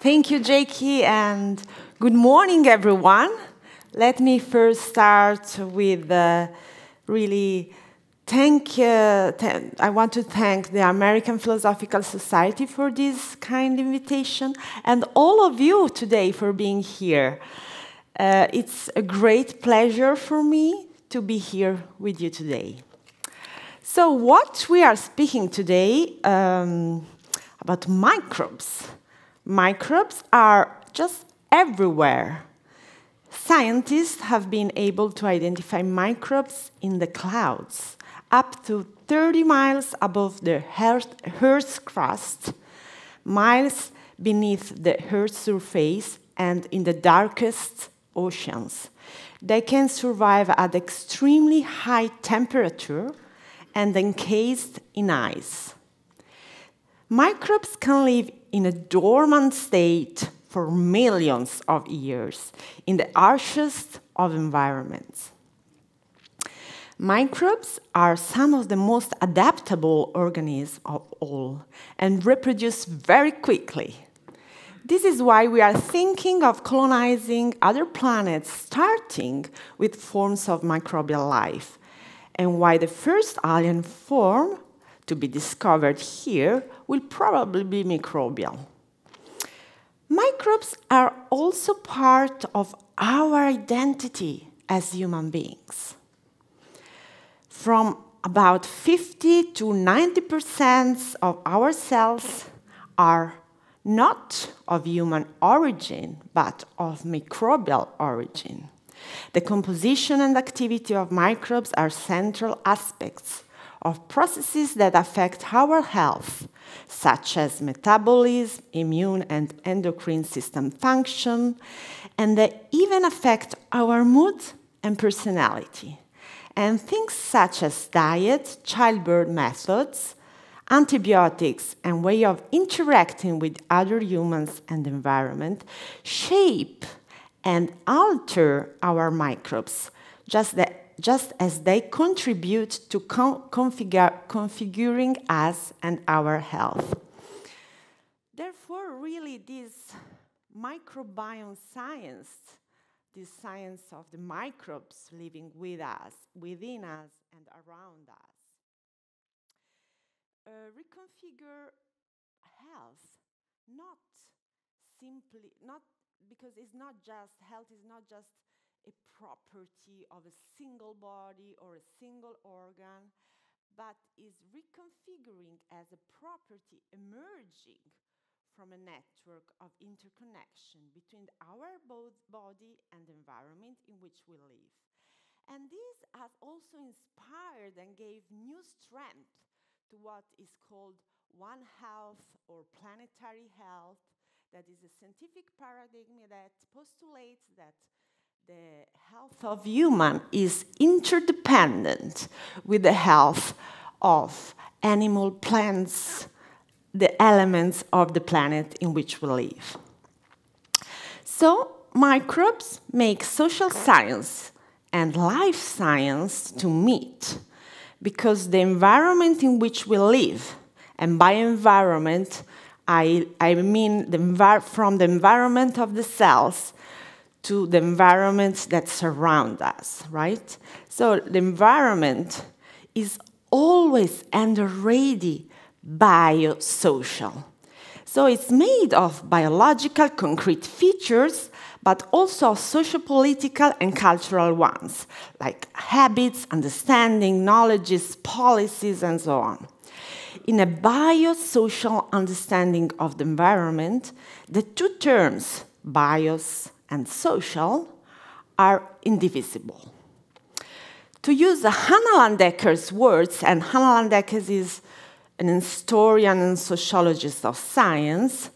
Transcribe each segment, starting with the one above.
Thank you, Jakey, and good morning, everyone. Let me first start with uh, really thank. Uh, I want to thank the American Philosophical Society for this kind invitation, and all of you today for being here. Uh, it's a great pleasure for me to be here with you today. So, what we are speaking today um, about microbes. Microbes are just everywhere. Scientists have been able to identify microbes in the clouds, up to 30 miles above the Earth's crust, miles beneath the Earth's surface, and in the darkest oceans. They can survive at extremely high temperature and encased in ice. Microbes can live in a dormant state for millions of years in the harshest of environments. Microbes are some of the most adaptable organisms of all and reproduce very quickly. This is why we are thinking of colonizing other planets, starting with forms of microbial life, and why the first alien form to be discovered here will probably be microbial. Microbes are also part of our identity as human beings. From about 50 to 90% of our cells are not of human origin, but of microbial origin. The composition and activity of microbes are central aspects of processes that affect our health, such as metabolism, immune and endocrine system function, and they even affect our mood and personality. And things such as diet, childbirth methods, antibiotics, and way of interacting with other humans and environment shape and alter our microbes, just, that, just as they contribute to configure, configuring us and our health. Therefore, really, this microbiome science, this science of the microbes living with us, within us, and around us, uh, reconfigure health, not simply, not because it's not just, health is not just a property of a single body or a single organ, but is reconfiguring as a property emerging from a network of interconnection between our body and the environment in which we live. And this has also inspired and gave new strength to what is called One Health or planetary health, that is a scientific paradigm that postulates that the health of human is interdependent with the health of animal, plants, the elements of the planet in which we live. So, microbes make social science and life science to meet because the environment in which we live, and by environment, I, I mean the from the environment of the cells to the environments that surround us, right? So the environment is always and already biosocial. So it's made of biological concrete features but also socio-political and cultural ones, like habits, understanding, knowledges, policies, and so on. In a biosocial understanding of the environment, the two terms, bios and social, are indivisible. To use Hannah Landecker's words, and Hannah Landecker is an historian and sociologist of science,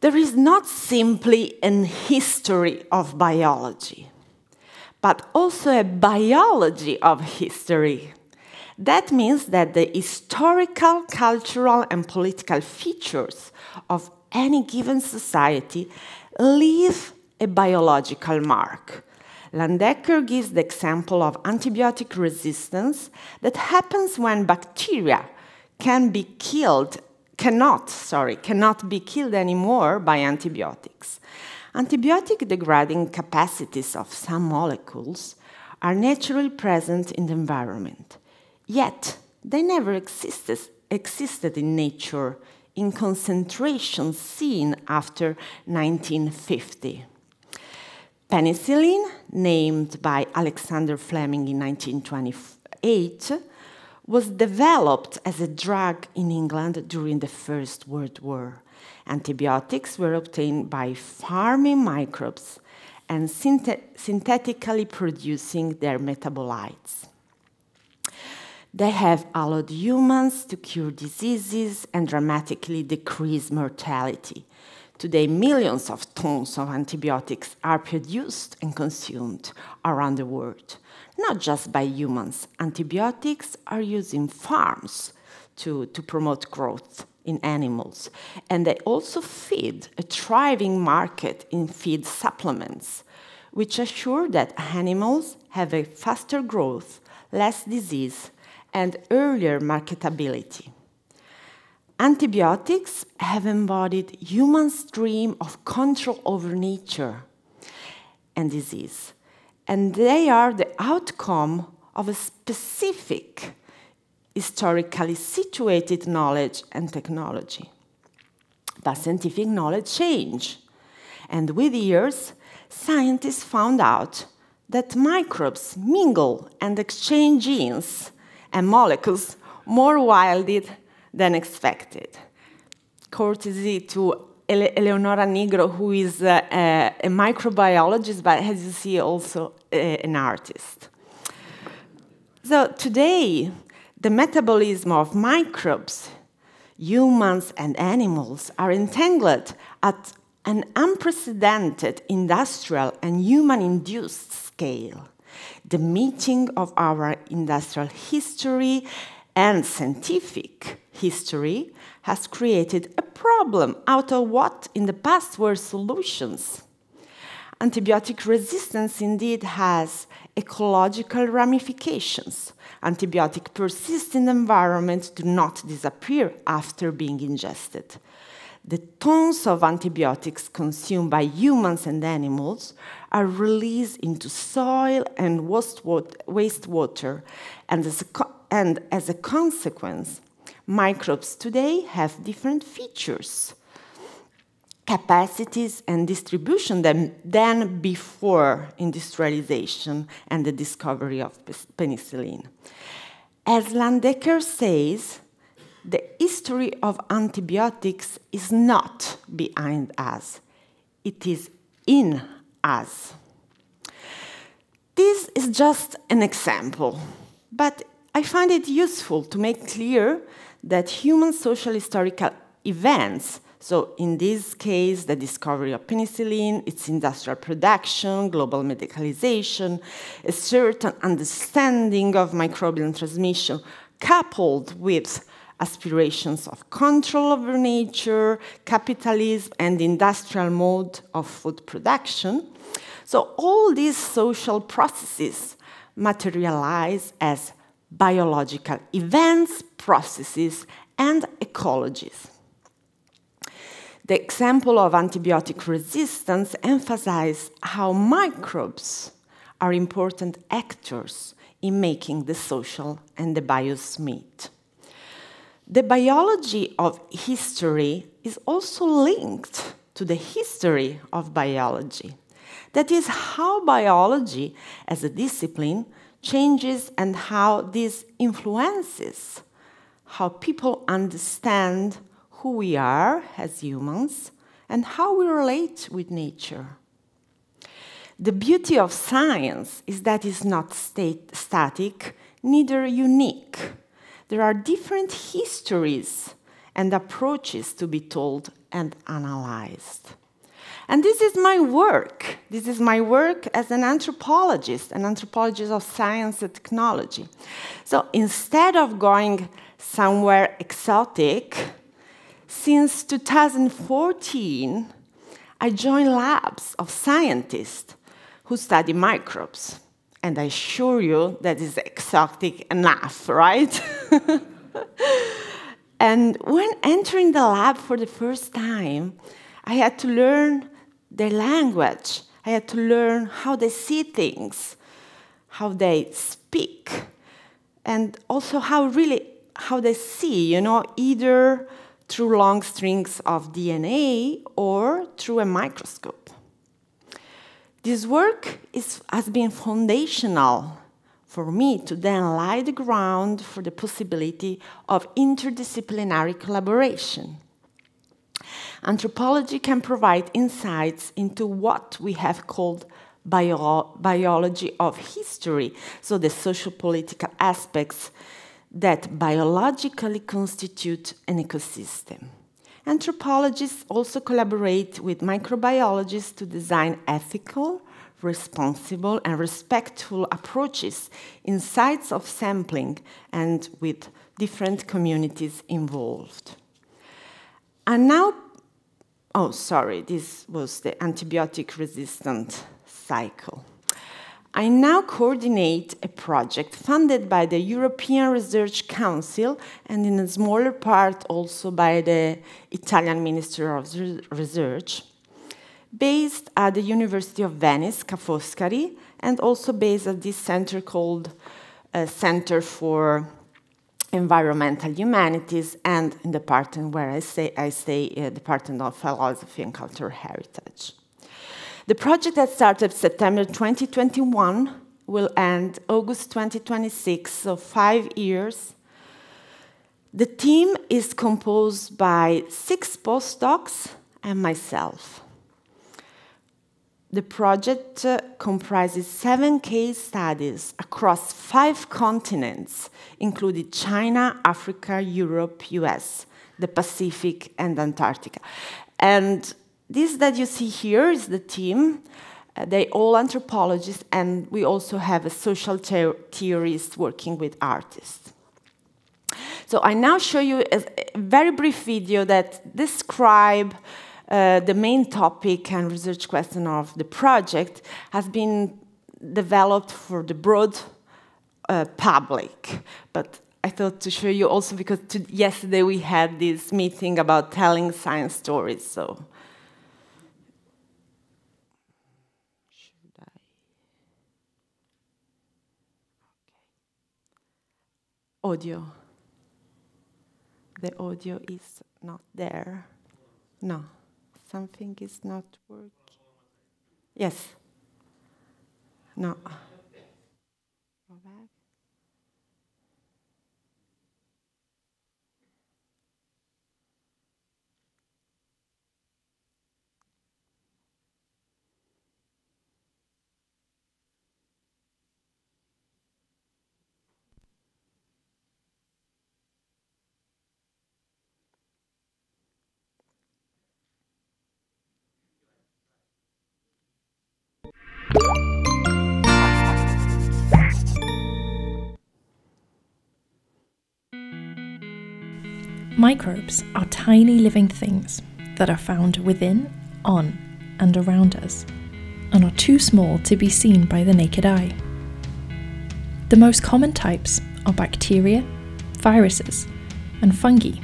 there is not simply an history of biology, but also a biology of history. That means that the historical, cultural, and political features of any given society leave a biological mark. Landecker gives the example of antibiotic resistance that happens when bacteria can be killed cannot, sorry, cannot be killed anymore by antibiotics. Antibiotic degrading capacities of some molecules are naturally present in the environment, yet they never existed, existed in nature in concentration seen after 1950. Penicillin, named by Alexander Fleming in 1928, was developed as a drug in England during the First World War. Antibiotics were obtained by farming microbes and synthetically producing their metabolites. They have allowed humans to cure diseases and dramatically decrease mortality. Today, millions of tons of antibiotics are produced and consumed around the world, not just by humans. Antibiotics are used in farms to, to promote growth in animals. And they also feed a thriving market in feed supplements, which assure that animals have a faster growth, less disease, and earlier marketability. Antibiotics have embodied humans' dream of control over nature and disease, and they are the outcome of a specific historically situated knowledge and technology. But scientific knowledge changed, and with years, scientists found out that microbes mingle and exchange genes and molecules more wilded than expected. Courtesy to Ele Eleonora who is uh, a, a, microbiologist, but as you see, also a, an artist. So today, the metabolism of microbes, humans and animals, are entangled at an unprecedented industrial and human induced scale. The meeting of our industrial history and scientific history has created a problem out of what in the past were solutions. Antibiotic resistance indeed has ecological ramifications. Antibiotics persist in the environment, do not disappear after being ingested. The tons of antibiotics consumed by humans and animals are released into soil and wastewater, and as a, and as a consequence, microbes today have different features, capacities, and distribution than, than before industrialization and the discovery of penicillin. As Landecker says, history of antibiotics is not behind us, it is in us. This is just an example, but I find it useful to make clear that human social historical events, so in this case, the discovery of penicillin, its industrial production, global medicalization, a certain understanding of microbial transmission, coupled with aspirations of control over nature, capitalism, and industrial mode of food production. So all these social processes materialize as biological events, processes, and ecologies. The example of antibiotic resistance emphasizes how microbes are important actors in making the social and the bios meet. The biology of history is also linked to the history of biology. That is, how biology as a discipline changes and how this influences how people understand who we are as humans and how we relate with nature. The beauty of science is that it's not state, static, neither unique. There are different histories and approaches to be told and analyzed. And this is my work. This is my work as an anthropologist, an anthropologist of science and technology. So instead of going somewhere exotic, since 2014, I joined labs of scientists who study microbes. And I assure you that is exotic enough, right? And when entering the lab for the first time, I had to learn their language. I had to learn how they see things, how they speak, and also how really how they see, you know, either through long strings of DNA or through a microscope. This work is, has been foundational for me to then lay the ground for the possibility of interdisciplinary collaboration. Anthropology can provide insights into what we have called bio biology of history, so the social political aspects that biologically constitute an ecosystem. Anthropologists also collaborate with microbiologists to design ethical, responsible, and respectful approaches in sites of sampling and with different communities involved. And now, oh, sorry, this was the antibiotic resistant cycle. I now coordinate a project funded by the European Research Council and in a smaller part also by the Italian Ministry of Research, based at the University of Venice, Ca' Foscari, and also based at this center called uh, Center for Environmental Humanities and in the department where I stay, I uh, Department of Philosophy and Cultural Heritage. The project that started September 2021 will end August 2026, so five years. The team is composed by six postdocs and myself. The project uh, comprises seven case studies across five continents, including China, Africa, Europe, US, the Pacific, and Antarctica. And this that you see here is the team. Uh, they all anthropologists, and we also have a social theorist working with artists. So I now show you a, a very brief video that describe uh, the main topic and research question of the project has been developed for the broad uh, public. But I thought to show you also because yesterday we had this meeting about telling science stories. So audio. The audio is not there. No, something is not working. Yes. No. Microbes are tiny living things that are found within, on, and around us, and are too small to be seen by the naked eye. The most common types are bacteria, viruses, and fungi.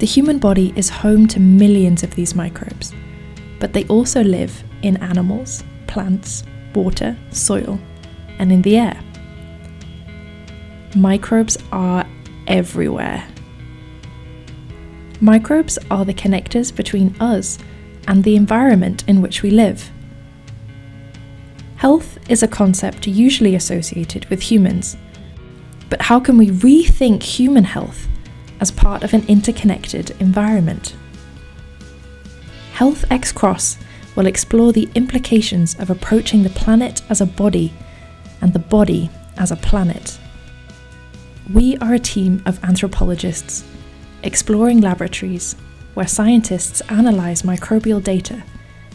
The human body is home to millions of these microbes, but they also live in animals, plants, water, soil, and in the air. Microbes are everywhere. Microbes are the connectors between us and the environment in which we live. Health is a concept usually associated with humans, but how can we rethink human health as part of an interconnected environment? Health X Cross will explore the implications of approaching the planet as a body and the body as a planet. We are a team of anthropologists exploring laboratories where scientists analyse microbial data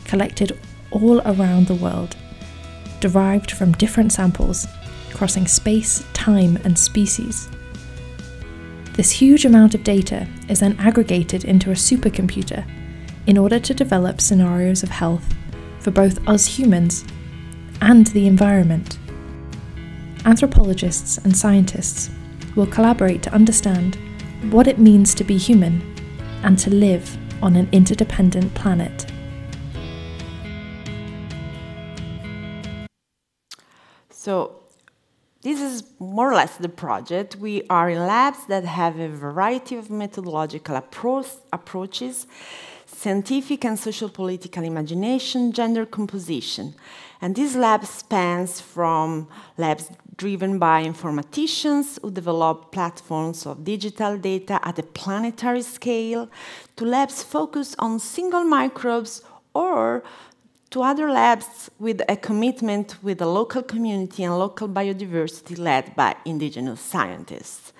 collected all around the world, derived from different samples crossing space, time, and species. This huge amount of data is then aggregated into a supercomputer in order to develop scenarios of health for both us humans and the environment. anthropologists and scientists will collaborate to understand what it means to be human and to live on an interdependent planet. So, this is more or less the project. We are in labs that have a variety of methodological approach, approaches scientific and social political imagination, gender composition. And this lab spans from labs driven by informaticians who develop platforms of digital data at a planetary scale to labs focused on single microbes or to other labs with a commitment with the local community and local biodiversity led by indigenous scientists.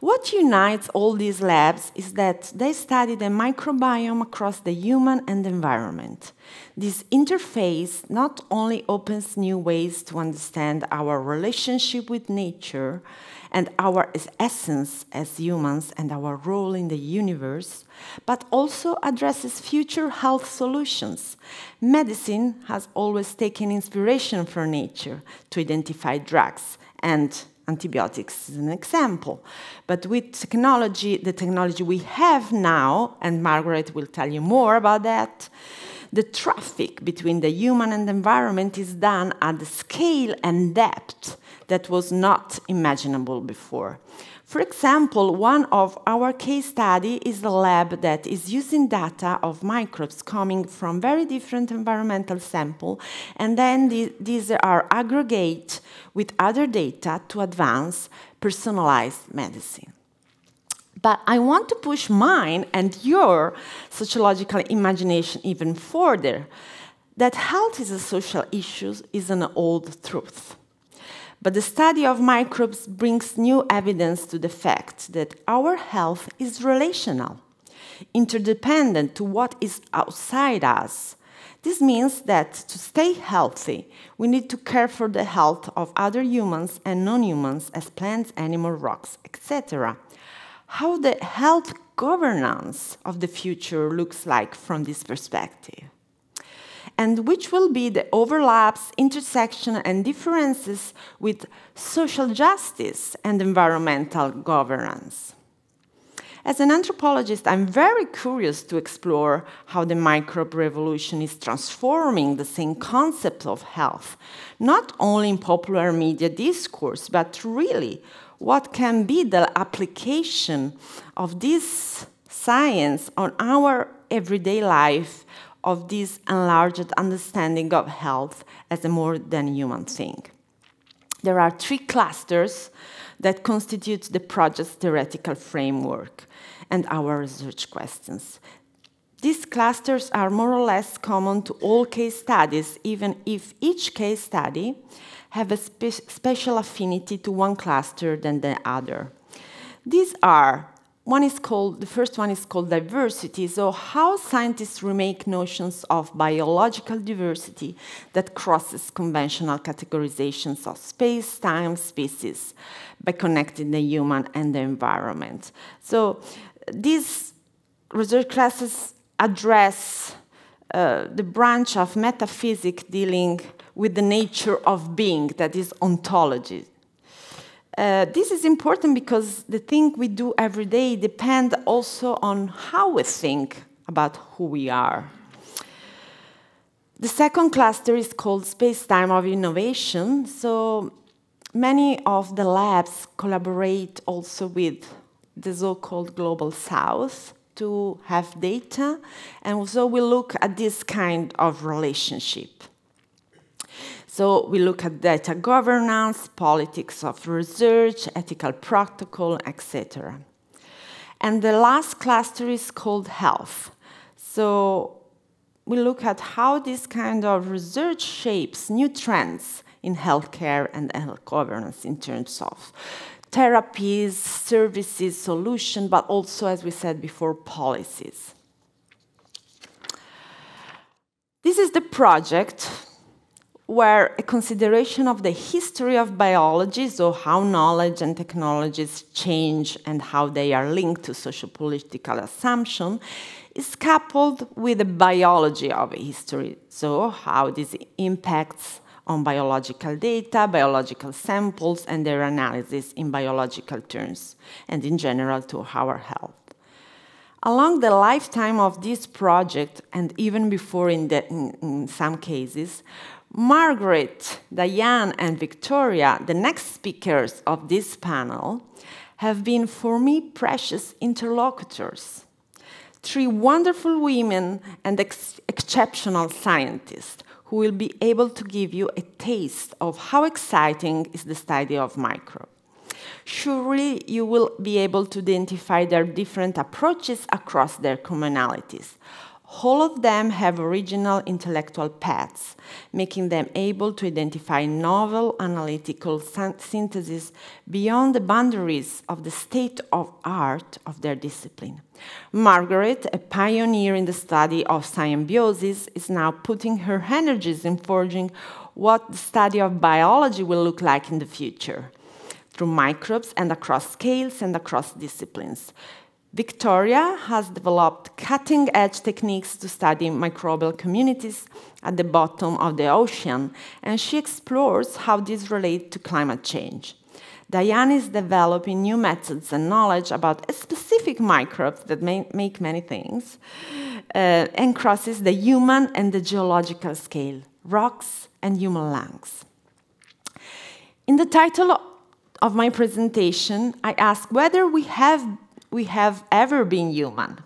What unites all these labs is that they study the microbiome across the human and environment. This interface not only opens new ways to understand our relationship with nature and our essence as humans and our role in the universe, but also addresses future health solutions. Medicine has always taken inspiration from nature to identify drugs and antibiotics is an example. But with technology, the technology we have now, and Margaret will tell you more about that, the traffic between the human and the environment is done at the scale and depth that was not imaginable before. For example, one of our case study is a lab that is using data of microbes coming from very different environmental sample, and then the, these are aggregate with other data to advance personalized medicine. But I want to push mine and your sociological imagination even further. That health is a social issue is an old truth. But the study of microbes brings new evidence to the fact that our health is relational, interdependent to what is outside us. This means that to stay healthy, we need to care for the health of other humans and non humans as plants, animals, rocks, etc. How the health governance of the future looks like from this perspective and which will be the overlaps, intersection, and differences with social justice and environmental governance. As an anthropologist, I'm very curious to explore how the microbe revolution is transforming the same concept of health, not only in popular media discourse, but really what can be the application of this science on our everyday life of this enlarged understanding of health as a more than human thing. There are three clusters that constitute the project's theoretical framework and our research questions. These clusters are more or less common to all case studies, even if each case study have a spe special affinity to one cluster than the other. These are one is called, the first one is called diversity. So, how scientists remake notions of biological diversity that crosses conventional categorizations of space, time, species by connecting the human and the environment. So, these research classes address uh, the branch of metaphysics dealing with the nature of being, that is ontology. Uh, this is important because the thing we do every day depend also on how we think about who we are. The second cluster is called space-time of innovation. So many of the labs collaborate also with the so-called Global South to have data, and so we look at this kind of relationship. So we look at data governance, politics of research, ethical protocol, etc. And the last cluster is called health. So we look at how this kind of research shapes new trends in healthcare and health governance in terms of therapies, services, solution, but also, as we said before, policies. This is the project where a consideration of the history of biology, so how knowledge and technologies change and how they are linked to social political assumption, is coupled with the biology of history, so how this impacts on biological data, biological samples, and their analysis in biological terms, and in general to our health. Along the lifetime of this project, and even before in, the, in, in some cases, Margaret, Diane, and Victoria, the next speakers of this panel, have been for me precious interlocutors. Three wonderful women and ex exceptional scientists who will be able to give you a taste of how exciting is the study of microbes. Surely you will be able to identify their different approaches across their commonalities. All of them have original intellectual paths, making them able to identify novel analytical syntheses beyond the boundaries of the state of art of their discipline. Margaret, a pioneer in the study of symbiosis, is now putting her energies in forging what the study of biology will look like in the future through microbes and across scales and across disciplines. Victoria has developed cutting edge techniques to study microbial communities at the bottom of the ocean, and she explores how these relate to climate change. Diane is developing new methods and knowledge about a specific microbes that may, make many things uh, and crosses the human and the geological scale, rocks and human lungs. In the title of my presentation, I ask whether we have we have ever been human.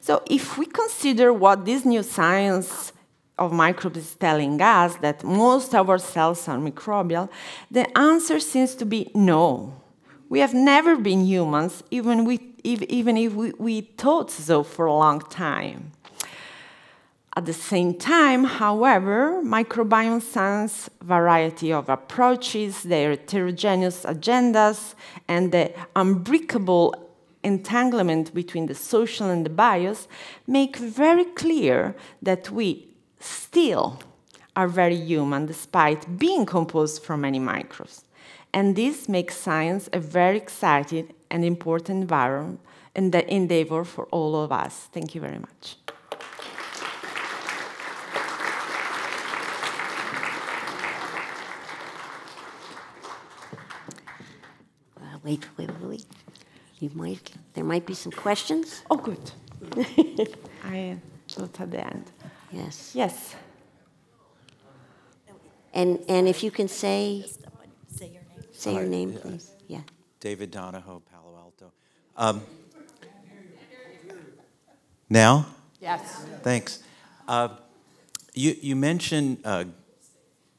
So if we consider what this new science of microbes is telling us, that most of our cells are microbial, the answer seems to be no. We have never been humans, even, we, even if we, we thought so for a long time. At the same time, however, microbiome science variety of approaches, their heterogeneous agendas, and the unbreakable entanglement between the social and the bios make very clear that we still are very human despite being composed from many microbes. And this makes science a very exciting and important environment and the endeavor for all of us. Thank you very much. Wait, wait, wait you might, there might be some questions. Oh, good. I thought at the end. Yes. Yes. And, and if you can say, say your name, say your name, please. Yeah. David Donahoe, Palo Alto. Um, now? Yes. Thanks. Uh, you, you mentioned uh,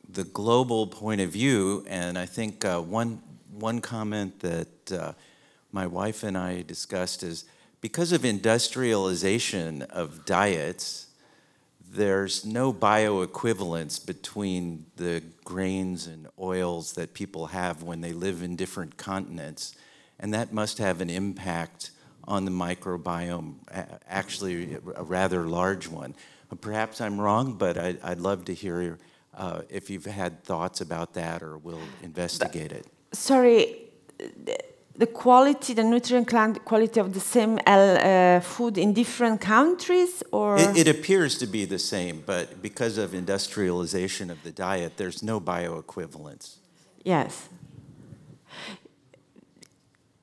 the global point of view, and I think uh, one, one comment that uh, my wife and I discussed is because of industrialization of diets, there's no bioequivalence between the grains and oils that people have when they live in different continents. And that must have an impact on the microbiome, actually, a rather large one. Perhaps I'm wrong, but I'd, I'd love to hear uh, if you've had thoughts about that or will investigate it. Sorry the quality, the nutrient quality of the same uh, food in different countries, or it, it, appears to be the same, but because of industrialization of the diet, there's no bioequivalence. Yes.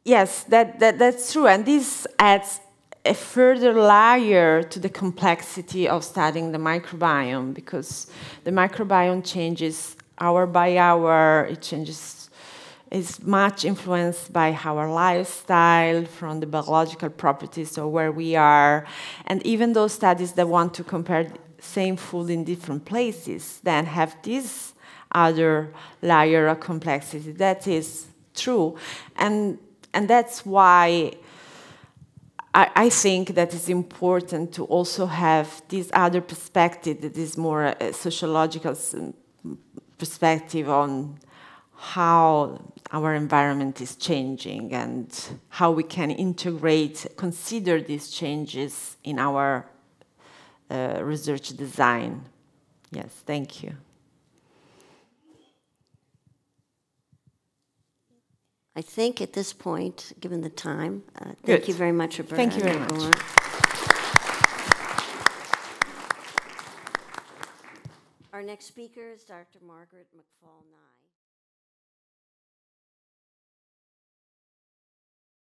Yes, that, that that's true, and this adds a further layer to the complexity of studying the microbiome because the microbiome changes hour by hour. It changes is much influenced by our lifestyle, from the biological properties of where we are, and even those studies that want to compare same food in different places then have this other layer of complexity. That is true, and and that's why. I, I think that it's important to also have this other perspective, that is more sociological perspective on how our environment is changing and how we can integrate, consider these changes in our uh, research design. Yes, thank you. I think at this point, given the time, uh, thank Good. you very much, Roberta. Thank you very much. Our next speaker is Dr. Margaret McFall-Ngai.